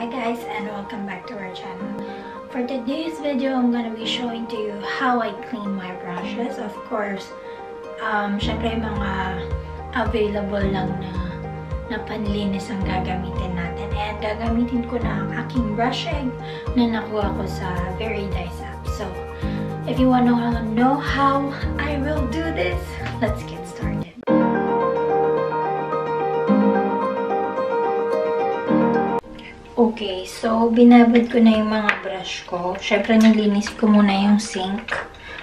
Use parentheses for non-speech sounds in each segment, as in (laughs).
Hi guys and welcome back to our channel. For today's video, I'm gonna be showing to you how I clean my brushes. Of course, um, syempre mga available lang na, na panlinis ang gagamitin natin. And gagamitin ko na ang aking brush na nakuha ko sa Very Dice app. So, if you wanna know how I will do this, let's get Okay, so binabad ko na yung mga brush ko. Siyempre, nilinis ko muna yung sink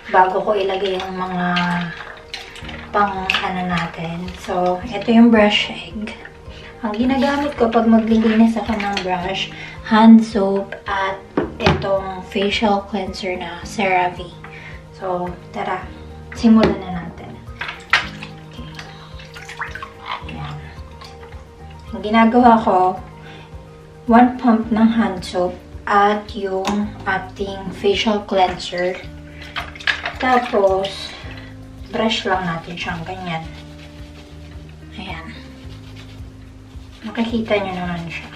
bago ko ilagay yung mga pang ano natin. So, ito yung brush egg. Ang ginagamit ko pag maglilinis ako ng brush, hand soap at itong facial cleanser na CeraVe. So, tara, simulan na natin. Okay. Ang ginagawa ko, one pump ng hand soap at yung ating facial cleanser. Tapos, brush lang natin siyang ganyan. Ayan. Makikita nyo naman siya.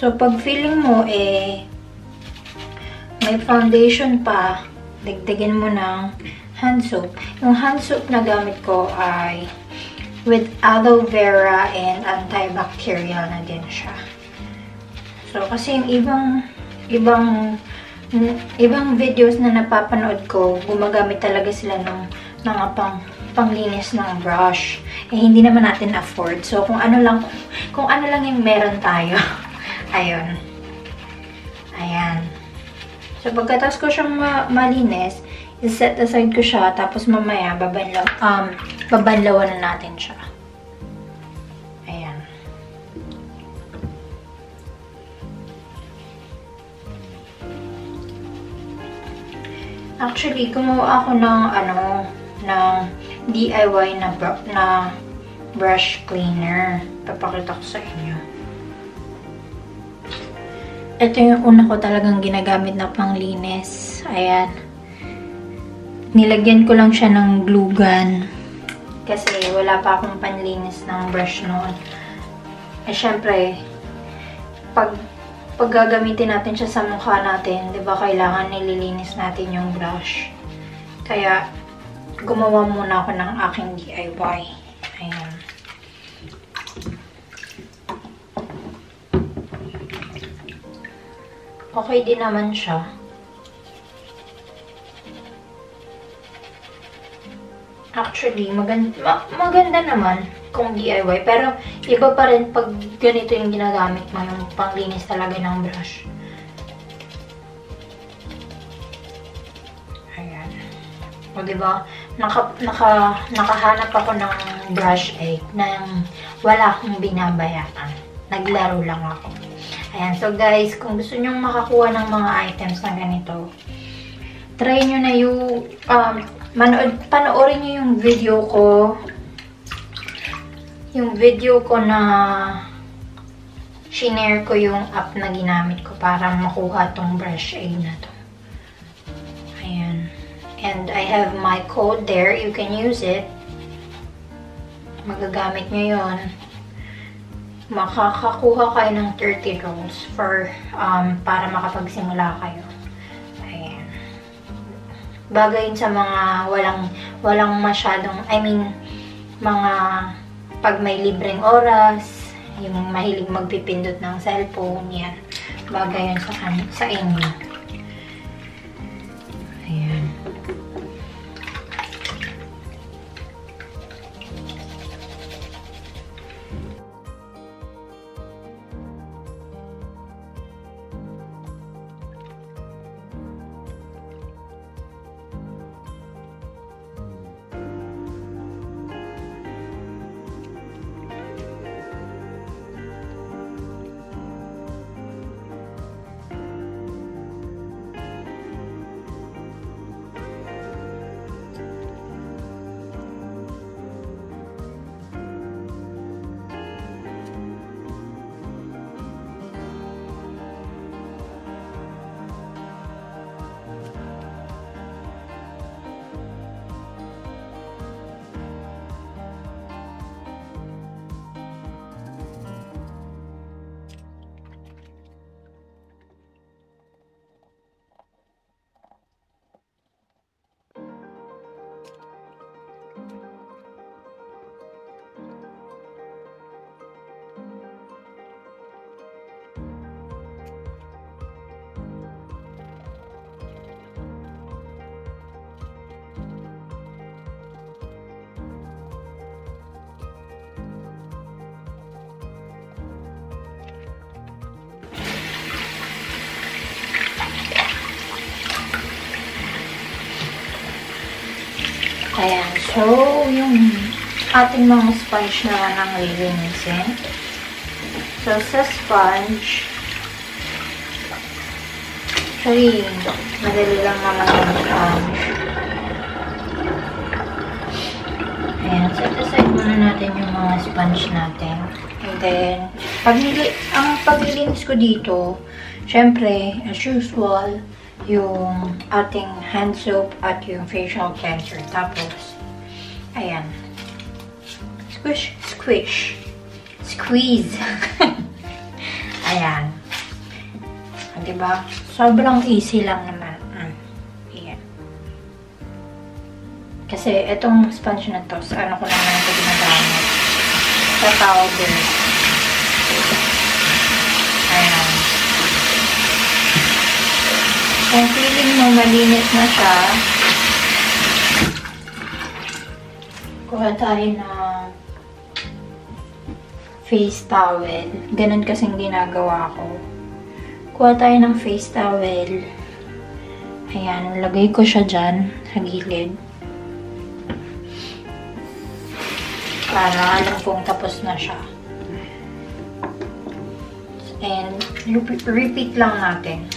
So, pag feeling mo, eh, may foundation pa, dagdagan mo ng hand soap. Yung hand soap na gamit ko ay with aloe vera and antibacterial na din siya. So, kasi yung ibang, ibang, ibang videos na napapanood ko, gumagamit talaga sila ng mga pang, panglinis ng brush. Eh, hindi naman natin afford. So, kung ano lang, kung ano lang yung meron tayo. (laughs) Ayun. Ayan. So, pagkatas ko siyang ma malinis, set aside ko siya, tapos mamaya, babanlaw, um, babanlawan na natin siya. Ayan. Actually, gumawa ako ng, ano, ng DIY na, br na brush cleaner. Papakita ko sa inyo. Ito yung una ko talagang ginagamit na panglinis. Ayan nilagyan ko lang siya ng glue gun. Kasi wala pa akong panlinis ng brush noon. Eh, syempre, pag, pag gagamitin natin siya sa mukha natin, di ba, kailangan nililinis natin yung brush. Kaya, gumawa muna ako ng aking DIY. Ayan. Okay din naman siya. Actually, maganda, ma maganda naman kung DIY. Pero, iba pa rin pag ganito yung ginagamit mo, yung panglinis talaga ng brush. Ayan. O, diba? Naka, naka, nakahanap ako ng brush egg na wala akong binabayaran. Naglaro lang ako. Ayan. So, guys, kung gusto nyong makakuha ng mga items na ganito, try nyo na yung um, manood, panoorin nyo yung video ko. Yung video ko na shinare ko yung app na ginamit ko para makuha tong brush egg na to. Ayan. And I have my code there. You can use it. Magagamit nyo yun. Makakakuha kayo ng 30 rolls for, um, para makapagsimula kayo bagay sa mga walang walang masyadong I mean mga pag may libreng oras yung mahilig magpipindot ng cellphone yan. Bagay yan sa, sa inyo. Ayan Ayan. So, yung ating mga sponge na nang lilinisin. So, sa sponge, actually, madali lang naman yung sponge. Ayan. Set aside muna natin yung mga sponge natin. And then, pag ang paglilinis ko dito, syempre, as usual, yung ating hand soap at yung facial cleanser. Tapos, ayan. Squish, squish. Squeeze. (laughs) ayan. Diba? Sobrang easy lang naman. Mm. Ayan. Kasi itong sponge na to, ano ko naman ito ginagamit. Sa powder. Ayan. Kung feeling mo malinis na siya, kuha tayo ng face towel. Ganun kasing ginagawa ko. Kuha tayo ng face towel. Ayan, lagay ko siya dyan sa gilid. Para alam kong tapos na siya. And repeat lang natin.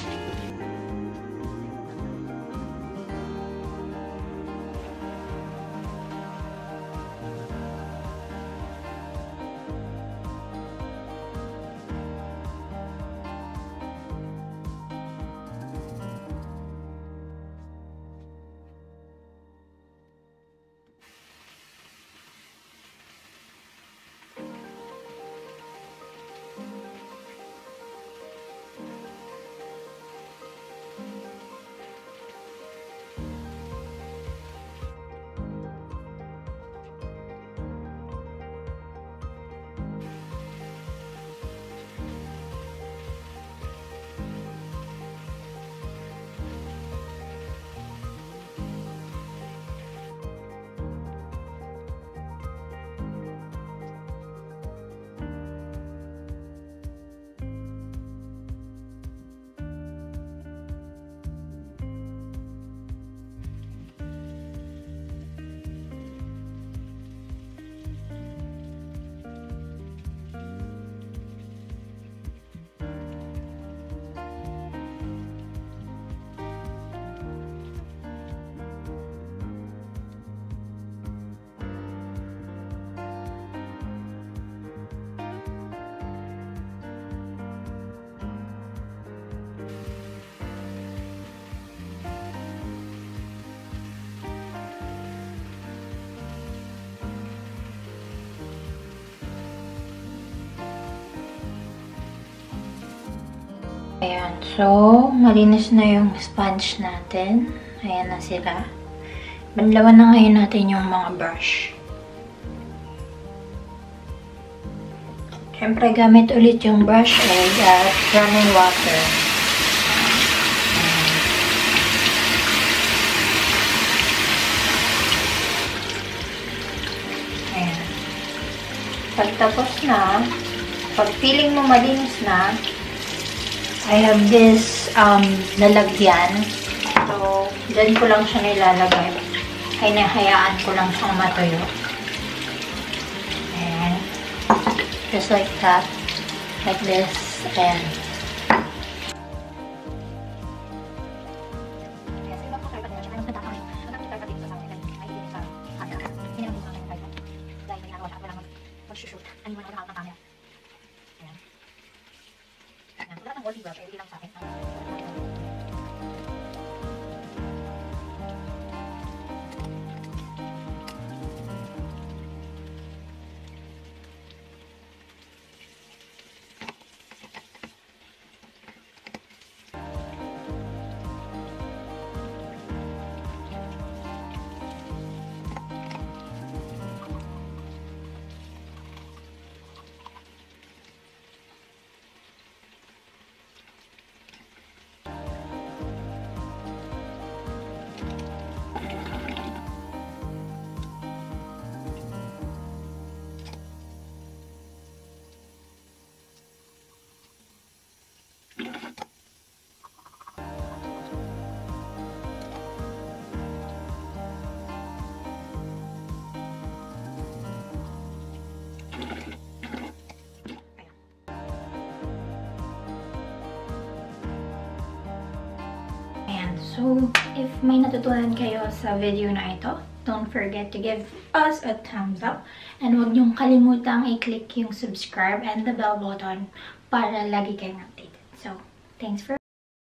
Ayan. So, malinis na yung sponge natin. Ayan na sila. Banlawan na ngayon natin yung mga brush. Siyempre, gamit ulit yung brush egg at running water. Ayan. Pagtapos na, pag feeling mo malinis na, I have this um, lalagyan. So, dyan ko lang siya nilalagay. Ay, nahayaan ko lang siyang matuyo. Ayan. Just like that. Like this. Ayan. So, if may natutunan kayo sa video na ito, don't forget to give us a thumbs up. And huwag niyong kalimutang i-click yung subscribe and the bell button para lagi kayong updated. So, thanks for